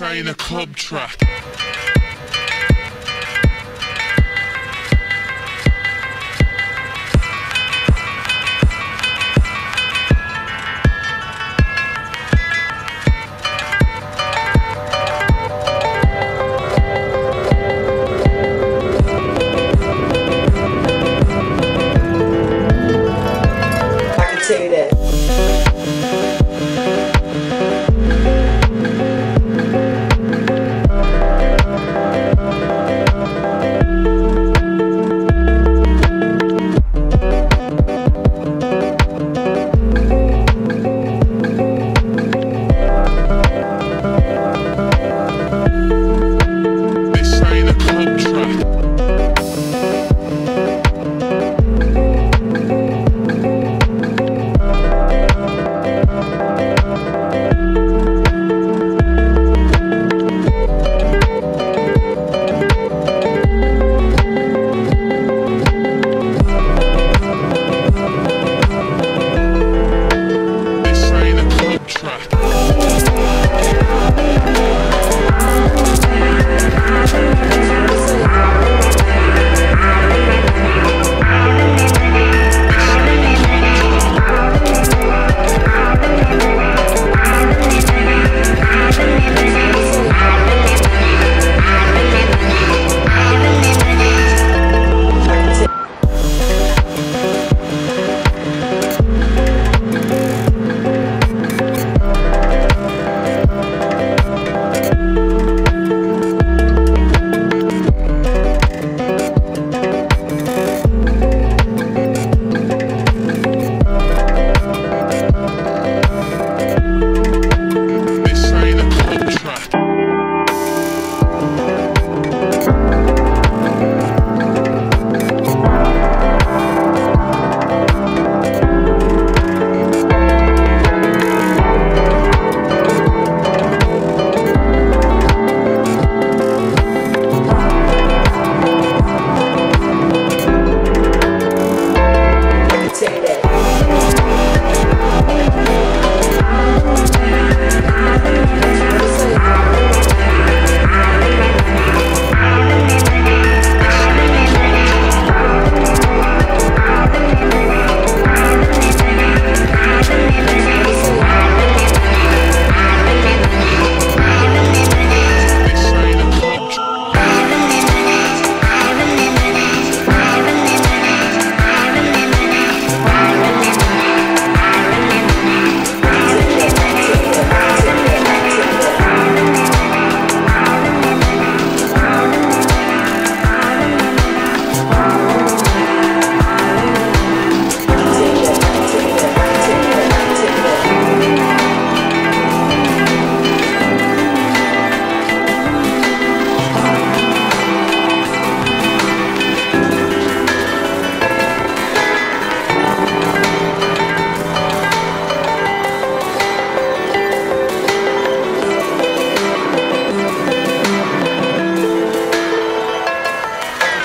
Ain't a club track.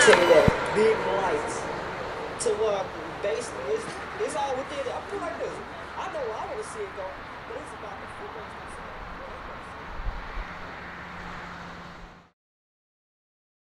You that big lights to where basically it's, it's all within it. I feel like this. I know I want to see it go, but it's about the frequency.